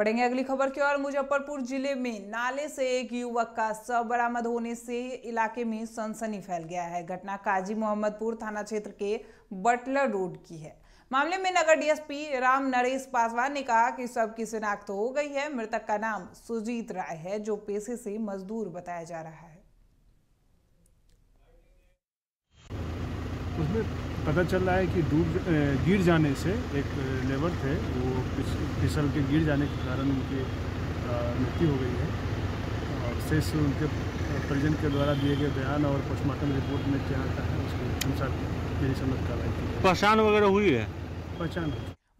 बढ़ेंगे अगली खबर की ओर। मुजफ्फरपुर ज़िले में नाले से एक युवक का शव बरामद होने से इलाके में सनसनी फैल गया है। घटना काजी मोहम्मदपुर थाना क्षेत्र के बटलर रोड की है। मामले में नगर डीएसपी राम नरेश पासवान ने कहा कि सब की शिनाख्त हो गई है। मृतक का नाम सुजीत राय है, जो पेशे से मजदूर बताया जा रहा है। उसमें पता चल रहा है कि डूब गिर जाने से एक लेबर थे वो फिस- फिसल के गिर जाने के कारण उनकी मृत्यु हो गई है। और शेष उनके परिजन के द्वारा दिए गए बयान और पोस्टमार्टम रिपोर्ट में क्या आता है उसके अनुसार मेरी समझ कार्रवाई की। पहचान वगैरह हुई है? पहचान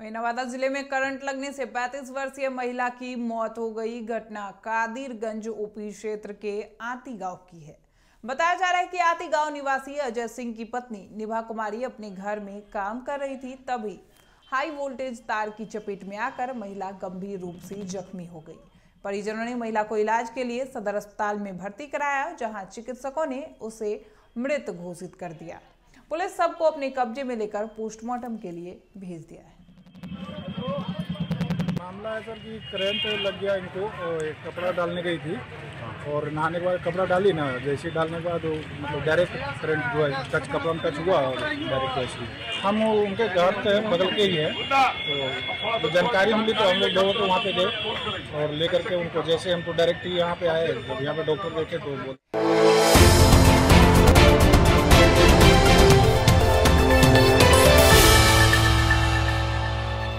वहीं नवादा ज़िले में करंट लगने से 35 वर्षीय महिला की मौत हो गई। घटना कादिरगंज ओपी क्षेत्र के आती गाँव की है। बताया जा रहा है कि आती गाँव निवासी अजय सिंह की पत्नी निभा कुमारी अपने घर में काम कर रही थी, तभी हाई वोल्टेज तार की चपेट में आकर महिला गंभीर रूप से जख्मी हो गई। परिजनों ने महिला को इलाज के लिए सदर अस्पताल में भर्ती कराया, जहाँ चिकित्सकों ने उसे मृत घोषित कर दिया। पुलिस सबको अपने कब्जे में लेकर पोस्टमार्टम के लिए भेज दिया है। मामला है सर कि करंट लग गया इनको एक कपड़ा डालने गई थी। और नहाने के बाद कपड़ा डाली ना, जैसे डालने के बाद वो मतलब डायरेक्ट करंट जो है टच कपड़ा में टच हुआ और डायरेक्ट वैसे हम उनके घर के बगल के ही हैं तो तो जानकारी मिली तो हम लोग लोगों तो वहाँ पे गए और लेकर के उनको, जैसे हमको डायरेक्ट ही यहाँ पे आए, जब यहाँ पे डॉक्टर देखे तो बोल